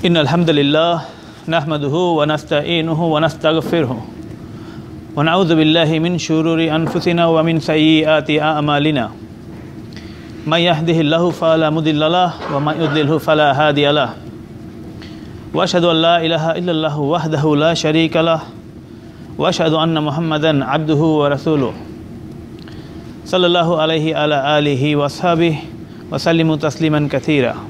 إن الحمد لله نحمده ونستعينه ونستغفره ونعوذ بالله من شرور أنفسنا ومن سيئات أعمالنا. من يهده الله فلا مضل له ومن يضلله فلا هادي له. وأشهد أن لا إله إلا الله وحده لا شريك له. وأشهد أن محمدا عبده ورسوله. صلى الله عليه على آله وأصحابه وسلم تسليما كثيرا.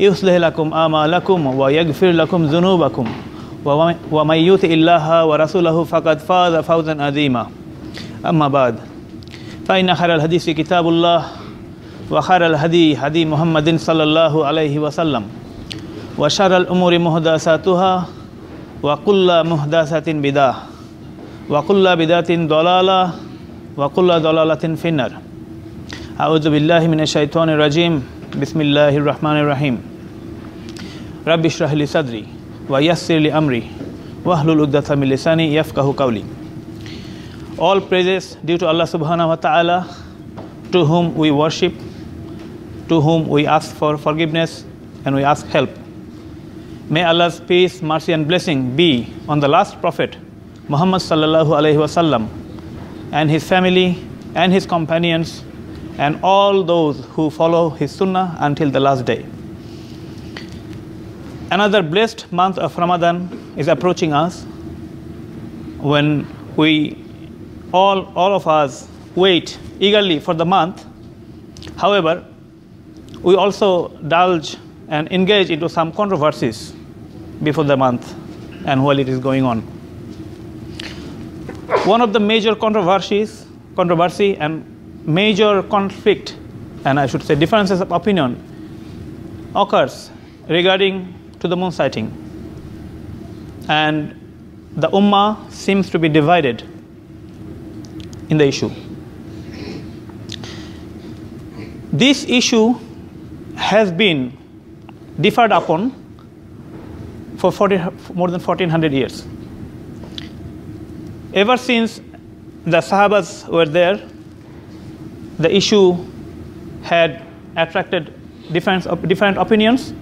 يصلح لكم آمالكم ويغفر لكم ذنوبكم. ومن يطع الله ورسوله فقد فاز فوزا عظيما. أما بعد فإن خير الحديث كتاب الله وخير الهدي هدي محمد صلى الله عليه وسلم وشر الأمور محدثاتها وكل محدثة بدعة وكل بدعة ضلالة وكل ضلالة في النار. أعوذ بالله من الشيطان الرجيم. Bismillahir Rahmanir Rahim. Rabbi রাহলি Sadri ওয়া ইয়াসিরলি আমরি ওয়াহলুল উদ্দাথামি milisani yafkahu কাউলি All praises due to Allah subhanahu wa ta'ala to whom we worship, to whom we ask for forgiveness and we ask help. May Allah's peace, mercy and blessing be on the last prophet Muhammad sallallahu alaihi wasallam and his family and his companions and all those who follow his sunnah until the last day. Another blessed month of Ramadan is approaching us when we all, all of us wait eagerly for the month. However, we also indulge and engage into some controversies before the month and while it is going on. One of the major controversies, controversy and major conflict, and I should say differences of opinion, occurs regarding to the moon sighting. And the Ummah seems to be divided in the issue. This issue has been differed upon for 40, more than 1400 years. Ever since the Sahabas were there, the issue had attracted different, different opinions.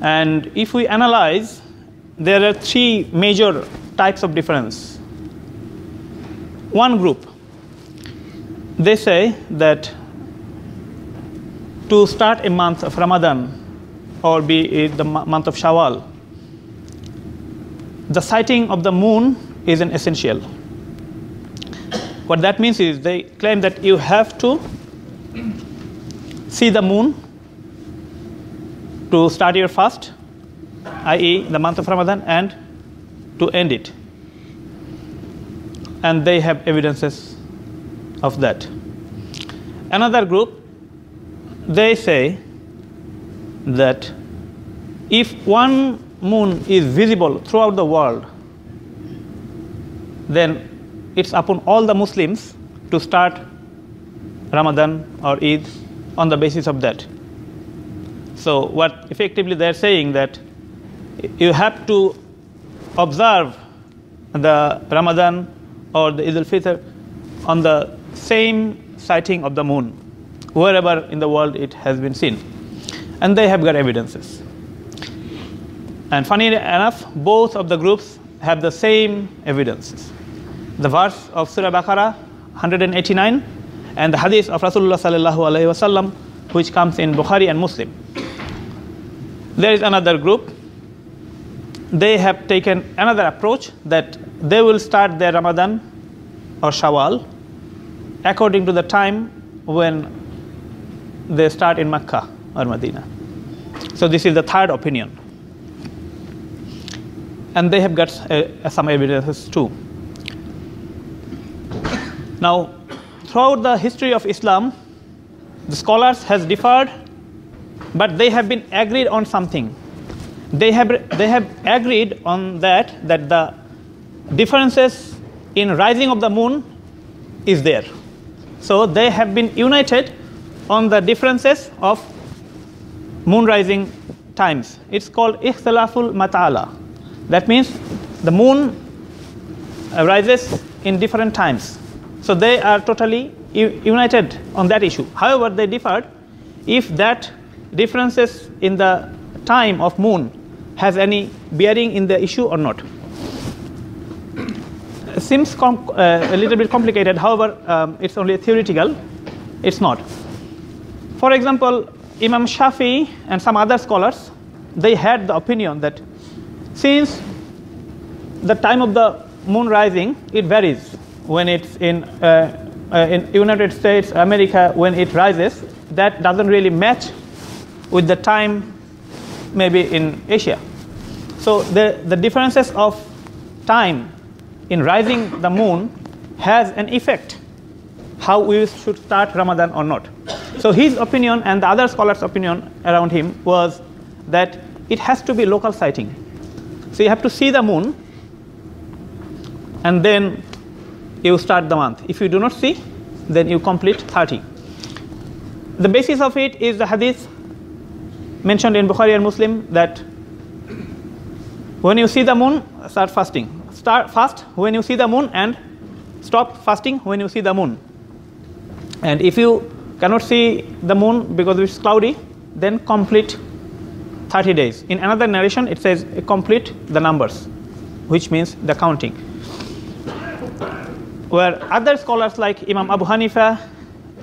And if we analyze, there are three major types of difference. One group, they say that to start a month of Ramadan or be it the month of Shawwal, the sighting of the moon is an essential. What that means is they claim that you have to see the moon to start your fast, i.e., the month of Ramadan, and to end it. And they have evidences of that. Another group, they say that if one moon is visible throughout the world, then it's upon all the Muslims to start Ramadan or Eid on the basis of that. So, what effectively they're saying that you have to observe the Ramadan or the Eid al-Fitr on the same sighting of the moon, wherever in the world it has been seen. And they have got evidences. And funny enough, both of the groups have the same evidences. The verse of Surah Baqarah 189 and the hadith of Rasulullah sallallahu alaihi wasallam which comes in Bukhari and Muslim. There is another group. They have taken another approach that they will start their Ramadan or Shawwal according to the time when they start in Mecca or Medina. So this is the third opinion. And they have got uh, some evidences too. Now, throughout the history of Islam, the scholars has differed, but they have been agreed on something. they have, they have agreed on that, that the differences in rising of the moon is there. So they have been united on the differences of moon rising times. It's called ikhtilaful matala. That means the moon rises in different times. So they are totally united on that issue. However, they differed if that differences in the time of moon has any bearing in the issue or not. Seems uh, a little bit complicated. However, um, it's only theoretical. It's not. For example, Imam Shafi and some other scholars, they had the opinion that since the time of the moon rising, it varies when it's in, uh, uh, in United States, America, when it rises, that doesn't really match with the time maybe in Asia. So the, the differences of time in rising the moon has an effect how we should start Ramadan or not. So his opinion and the other scholars' opinion around him was that it has to be local sighting. So you have to see the moon and then you start the month. If you do not see, then you complete 30. The basis of it is the hadith mentioned in Bukhari and Muslim that when you see the moon, start fasting. Start fast when you see the moon and stop fasting when you see the moon. And if you cannot see the moon because it's cloudy, then complete 30 days. In another narration, it says complete the numbers, which means the counting. Where other scholars like Imam Abu Hanifa,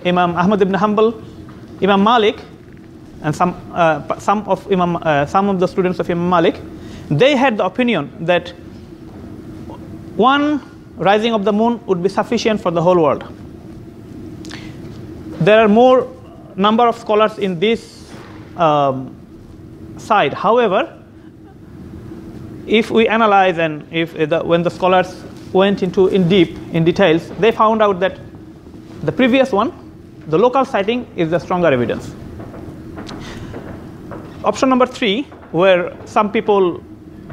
Imam Ahmad ibn Hanbal, Imam Malik, and some, uh, some, of Imam, uh, some of the students of Imam Malik, they had the opinion that one rising of the moon would be sufficient for the whole world. There are more number of scholars in this um, side. However, if we analyze and if the, when the scholars went into in deep in details, they found out that the previous one, the local sighting, is the stronger evidence. Option number three, where some people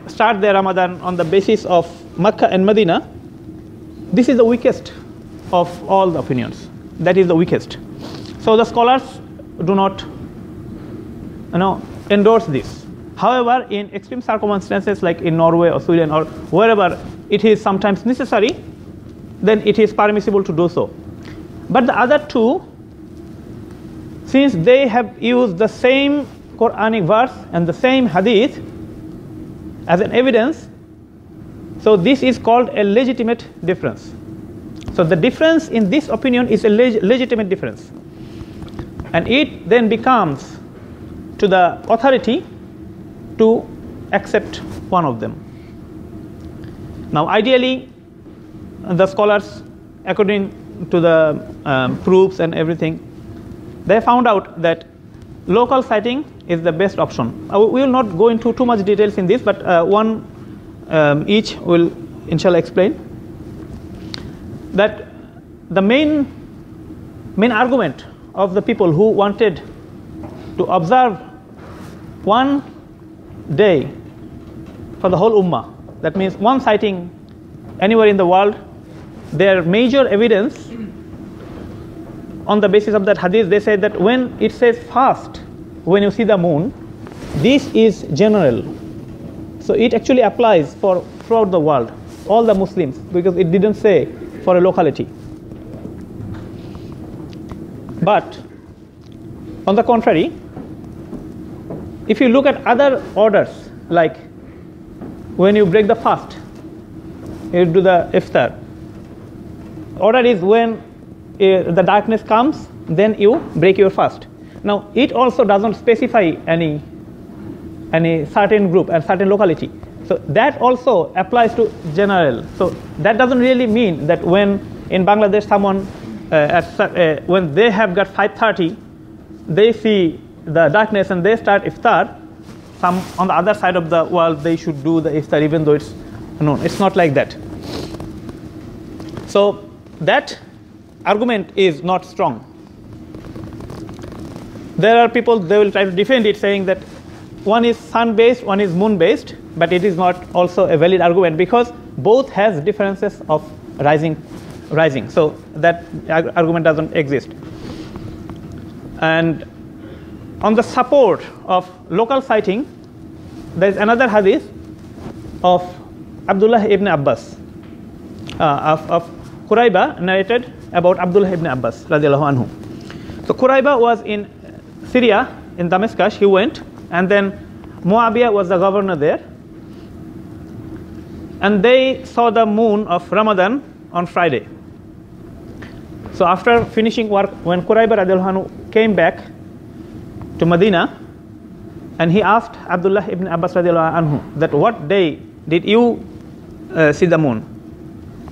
start their Ramadan on the basis of Makkah and Medina, this is the weakest of all the opinions. That is the weakest. So the scholars do not you know, endorse this. However, in extreme circumstances like in Norway or Sweden or wherever it is sometimes necessary, then it is permissible to do so. But the other two, since they have used the same Quranic verse and the same hadith as an evidence, so this is called a legitimate difference. So the difference in this opinion is a leg- legitimate difference. And it then becomes to the authority to accept one of them. Now, ideally, the scholars, according to the um, proofs and everything, they found out that local sighting is the best option. Uh, we will not go into too much details in this, but uh, one um, each will, inshallah, explain that the main main argument of the people who wanted to observe one day for the whole ummah, that means one sighting anywhere in the world, their major evidence on the basis of that hadith, they said that when it says fast, when you see the moon, this is general. So it actually applies for throughout the world, all the Muslims, because it didn't say for a locality. But on the contrary, if you look at other orders, like when you break the fast, you do the iftar. Order is when uh, the darkness comes, then you break your fast. Now, it also doesn't specify any any certain group and certain locality. So that also applies to general. So that doesn't really mean that when in Bangladesh someone uh, at, uh, when they have got 5:30, they see the darkness and they start iftar. Some on the other side of the world they should do the iftar even though it's noon. It's not like that. So that argument is not strong. There are people they will try to defend it, saying that one is sun based, one is moon based, but it is not also a valid argument because both has differences of rising rising. So that argument doesn't exist. And on the support of local sighting, there is another hadith of Abdullah ibn Abbas, uh, of, of Quraiba narrated about Abdullah ibn Abbas anhu. So Quraiba was in Syria, in Damascus, he went, and then Muawiyah was the governor there. And they saw the moon of Ramadan on Friday. So after finishing work, when Quraiba came back to Medina, and he asked Abdullah ibn Abbas anhu that what day did you uh, see the moon?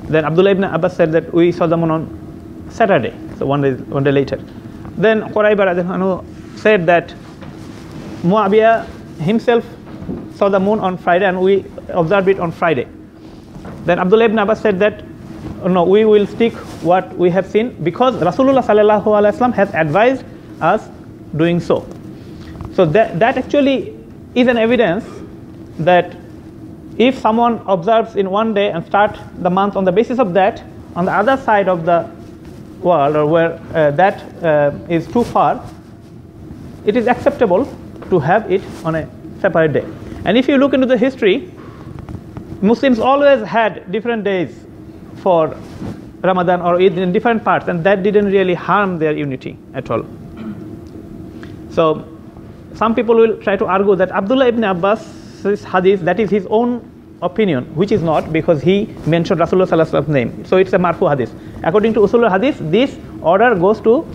Then Abdullah ibn Abbas said that we saw the moon on Saturday, so one day, one day later. Then Quraiba anhu said that Muawiyah himself saw the moon on Friday and we observed it on Friday. Then Abdullah ibn Abbas said that no, we will stick what we have seen because Rasulullah sallallahu alaihi wasallam has advised us doing so. So that, that actually is an evidence that if someone observes in one day and start the month on the basis of that, on the other side of the world or where uh, that uh, is too far, it is acceptable to have it on a separate day. And if you look into the history, Muslims always had different days for Ramadan or Eid in different parts, and that didn't really harm their unity at all. So, some people will try to argue that Abdullah ibn Abbas' hadith, that is his own opinion, which is not because he mentioned Rasulullah's name. So, it's a marfu hadith. According to Usul hadith, this order goes to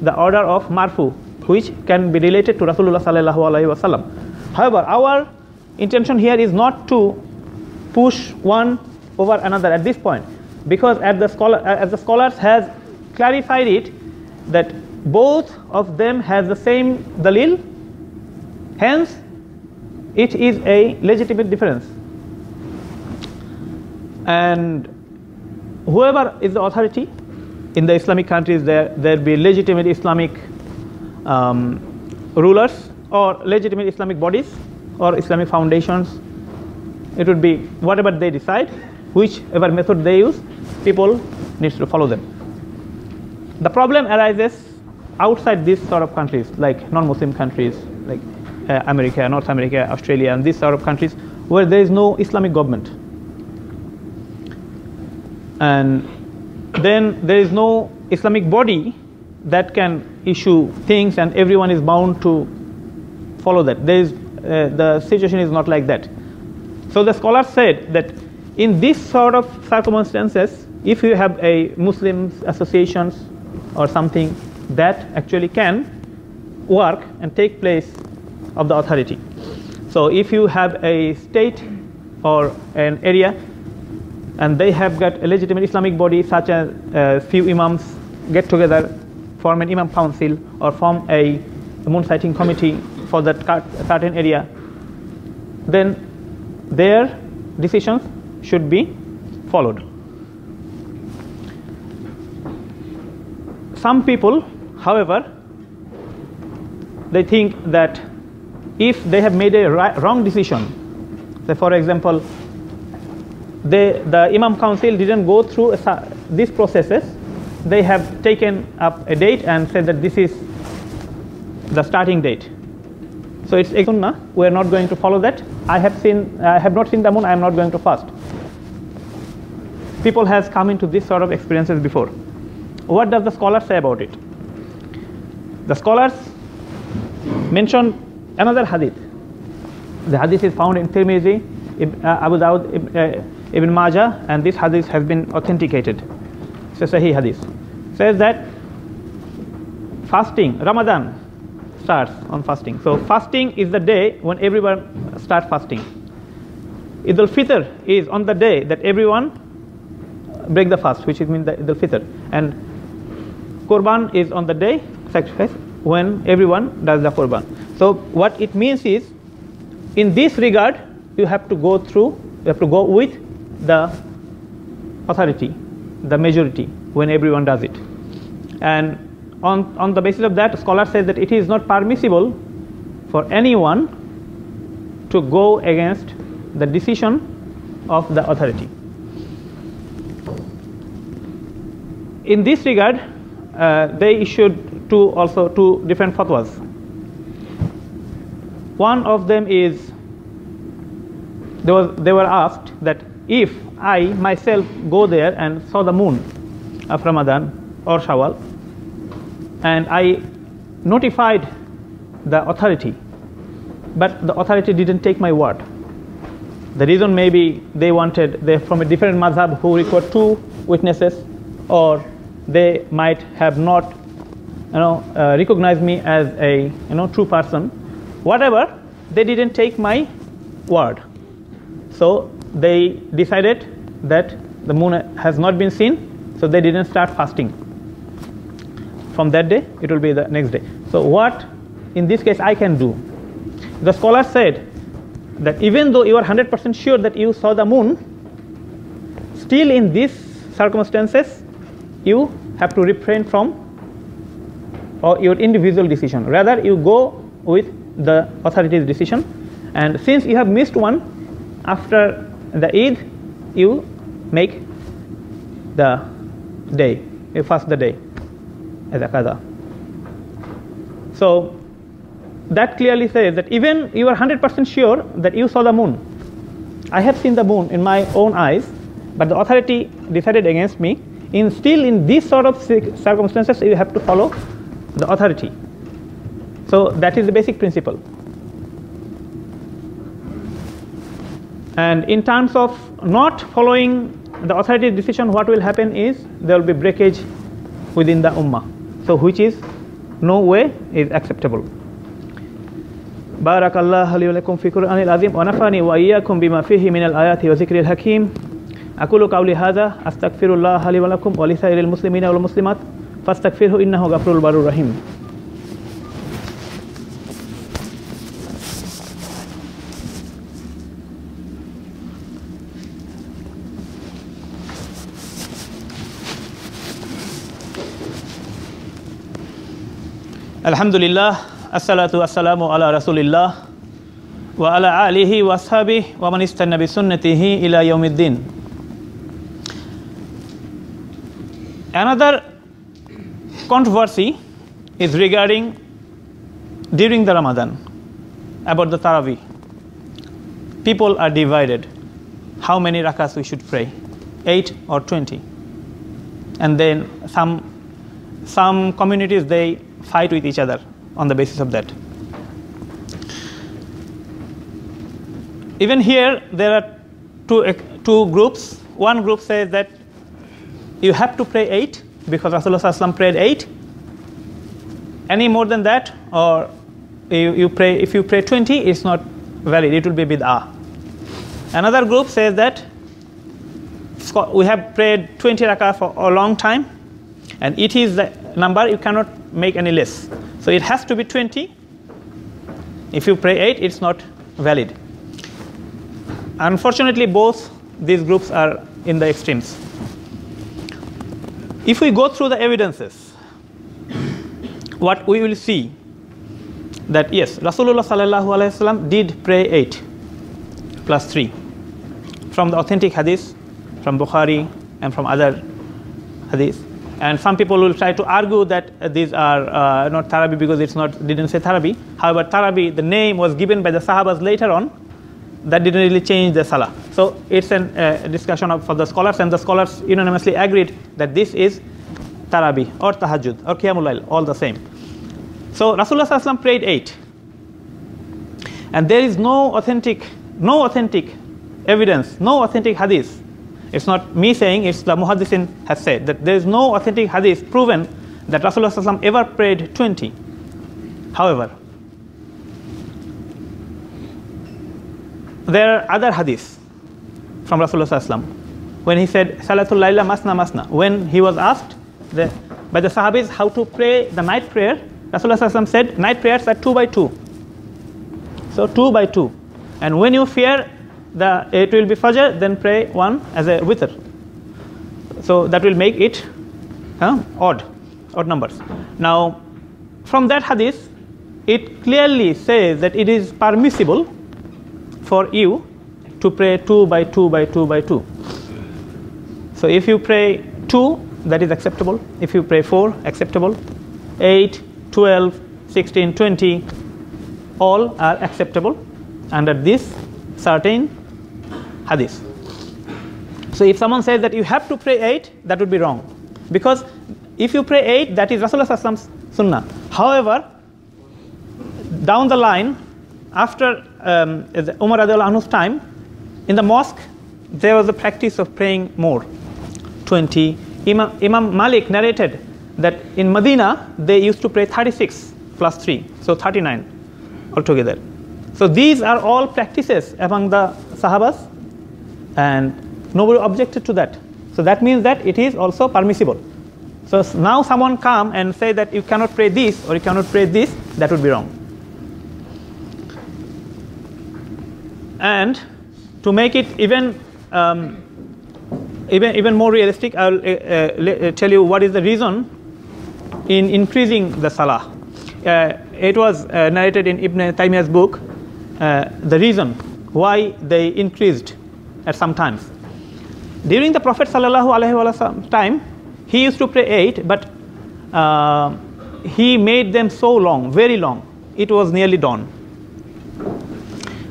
the order of marfu, which can be related to Rasulullah sallallahu alaihi wasallam. However, our intention here is not to push one over another at this point because at the scholar, as the scholars has clarified it that both of them have the same dalil hence it is a legitimate difference and whoever is the authority in the islamic countries there there be legitimate islamic um, rulers or legitimate islamic bodies or islamic foundations it would be whatever they decide whichever method they use people needs to follow them. The problem arises outside these sort of countries, like non-Muslim countries, like uh, America, North America, Australia, and these sort of countries where there is no Islamic government. And then there is no Islamic body that can issue things, and everyone is bound to follow that. There is, uh, the situation is not like that. So the scholar said that in this sort of circumstances, if you have a Muslim associations or something that actually can work and take place of the authority. So if you have a state or an area and they have got a legitimate Islamic body such as a few imams get together, form an imam council or form a moon sighting committee for that certain area, then their decisions should be followed. Some people, however, they think that if they have made a wrong decision, say for example, they, the Imam Council didn't go through these processes, they have taken up a date and said that this is the starting date. So it's a sunnah. We are not going to follow that. I have seen, I have not seen the moon. I am not going to fast. People has come into this sort of experiences before what does the scholar say about it? The scholars mention another hadith. The hadith is found in Tirmizi, uh, Abu Dawud, uh, Ibn Majah, and this hadith has been authenticated. It's a Sahih hadith. Says that fasting, Ramadan starts on fasting. So fasting is the day when everyone start fasting. Eid al-Fitr is on the day that everyone break the fast, which is mean the Eid al-Fitr. And Qurban is on the day sacrifice when everyone does the Qurban. So what it means is, in this regard, you have to go through, you have to go with the authority, the majority, when everyone does it. And on, on the basis of that, scholar says that it is not permissible for anyone to go against the decision of the authority. In this regard, uh, they issued two also two different fatwas. One of them is they, was, they were asked that if I myself go there and saw the moon of Ramadan or Shawwal and I notified the authority, but the authority didn't take my word. The reason maybe they wanted they from a different madhab who required two witnesses, or they might have not, you know, uh, recognized me as a you know true person. Whatever, they didn't take my word. So they decided that the moon has not been seen, so they didn't start fasting. From that day, it will be the next day. So what, in this case, I can do? The scholar said that even though you are 100% sure that you saw the moon, still in these circumstances, you have to refrain from or your individual decision. Rather, you go with the authority's decision. And since you have missed one, after the Eid, you make the day, you fast the day as a qada. So that clearly says that even you are 100% sure that you saw the moon. I have seen the moon in my own eyes, but the authority decided against me. In still in these sort of circumstances, you have to follow the authority. So that is the basic principle. And in terms of not following the authority's decision, what will happen is there will be breakage within the ummah. So which is no way is acceptable. بارك الله لي ولكم في القرآن العظيم ونفعني وإياكم بما فيه من الآيات وذكر الحكيم أقول قولي هذا أستغفر الله لي ولكم ولسائر المسلمين والمسلمات فاستغفره إنه غفور بارو رحيم الحمد لله الصلاة والسلام على رسول الله وعلى آله وأصحابه ومن استنى بسنته إلى يوم الدين Another controversy is regarding during the Ramadan about the Taraweeh. People are divided how many rakas we should pray 8 or 20 and then some some communities they fight with each other on the basis of that. Even here, there are two, two groups. One group says that you have to pray eight because Rasulullah prayed eight. Any more than that, or you, you pray if you pray 20, it's not valid. It will be bid'ah. Another group says that we have prayed 20 rakah for a long time, and it is the number you cannot make any less. So it has to be 20. If you pray 8, it's not valid. Unfortunately, both these groups are in the extremes. If we go through the evidences, what we will see that yes, Rasulullah sallallahu alaihi wasallam did pray 8 plus 3 from the authentic hadith from Bukhari and from other hadith and some people will try to argue that these are uh, not Tarabi because it's not didn't say Tarabi. However, Tarabi, the name was given by the Sahabas later on. That didn't really change the Salah. So it's a uh, discussion of, for the scholars, and the scholars unanimously agreed that this is Tarabi or Tahajjud or Qiyamul all the same. So Rasulullah prayed eight, and there is no authentic, no authentic evidence, no authentic hadith it's not me saying, it's the muhaddisin has said that there is no authentic hadith proven that Rasulullah ever prayed 20. However, there are other hadiths from Rasulullah when he said Salatul Laila Masna Masna. When he was asked the, by the Sahabis how to pray the night prayer, Rasulullah said night prayers are two by two. So two by two. And when you fear the it will be fajr, then pray one as a witr. So that will make it uh, odd, odd numbers. Now, from that hadith, it clearly says that it is permissible for you to pray 2 by 2 by 2 by 2. So if you pray 2, that is acceptable. If you pray 4, acceptable. 8, 12, 16, 20, all are acceptable under this certain hadith. So if someone says that you have to pray 8, that would be wrong. Because if you pray 8, that is Rasulullah's sunnah. However, down the line, after um, Umar Anhu's time, in the mosque, there was a practice of praying more 20. Imam, Imam Malik narrated that in Medina, they used to pray 36 plus 3, so 39 altogether. So these are all practices among the Sahabas, and nobody objected to that. So that means that it is also permissible. So now someone come and say that you cannot pray this or you cannot pray this, that would be wrong. And to make it even um, even even more realistic, I'll uh, uh, tell you what is the reason in increasing the salah. Uh, it was uh, narrated in Ibn Taymiyyah's book, uh, the reason why they increased at some times. During the Prophet sallallahu time, he used to pray eight, but uh, he made them so long, very long. It was nearly dawn.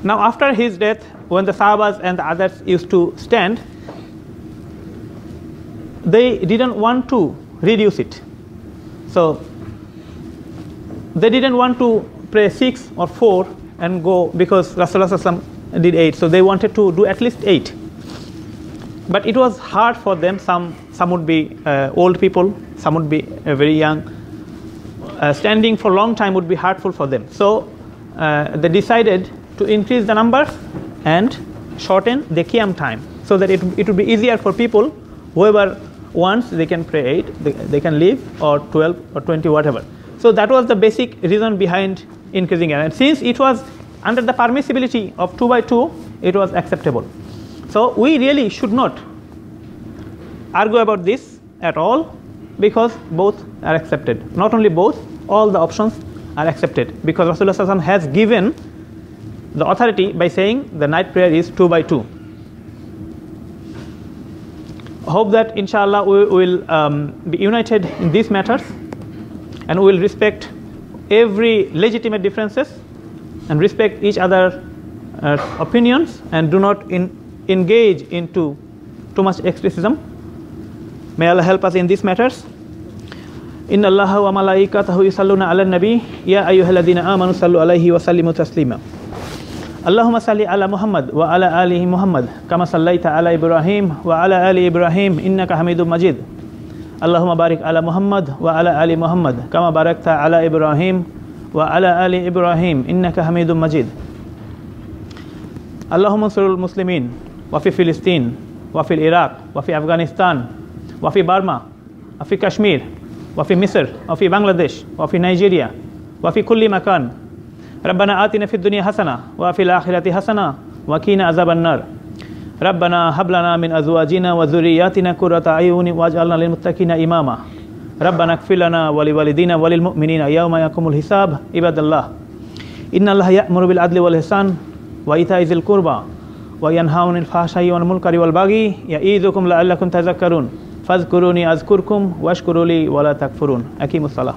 Now, after his death, when the Sahabas and the others used to stand, they didn't want to reduce it. So, they didn't want to pray six or four and go because Rasulullah did eight. So, they wanted to do at least eight. But it was hard for them. Some, some would be uh, old people, some would be uh, very young. Uh, standing for a long time would be hurtful for them. So, uh, they decided to increase the numbers and shorten the qiyam time so that it, it would be easier for people whoever wants they can pray 8 they, they can leave or 12 or 20 whatever. So that was the basic reason behind increasing and since it was under the permissibility of 2 by 2 it was acceptable. So we really should not argue about this at all because both are accepted. Not only both all the options are accepted because rasulullah has given the authority by saying the night prayer is 2 by 2 hope that inshallah we will um, be united in these matters and we will respect every legitimate differences and respect each other uh, opinions and do not in, engage into too much extremism may allah help us in these matters إن الله وملائكته يصلون على النبي يا أيها الذين آمنوا صلوا عليه وسلموا تسليما اللهم صل على محمد وعلى آل محمد كما صليت على إبراهيم وعلى آل إبراهيم إنك حميد مجيد. اللهم بارك على محمد وعلى آل محمد كما باركت على إبراهيم وعلى آل إبراهيم إنك حميد مجيد. اللهم انصر المسلمين وفي فلسطين وفي العراق وفي أفغانستان وفي برما وفي كشمير وفي مصر وفي بنغلاديش وفي نيجيريا وفي كل مكان ربنا آتنا في الدنيا حسنة وفي الآخرة حسنة وقنا عذاب النار. ربنا هب لنا من أزواجنا وذرياتنا قرة أعين واجعلنا للمتقين إماما. ربنا اغفر لنا ولوالدينا وللمؤمنين يوم يقوم الحساب. عباد الله إن الله يأمر بالعدل والإحسان وإيتاء ذي القربى وينهى عن الفحشاء والمنكر والبغي يعظكم لعلكم تذكرون. فاذكروني أذكركم واشكروا لي ولا تكفرون. أقيموا الصلاة.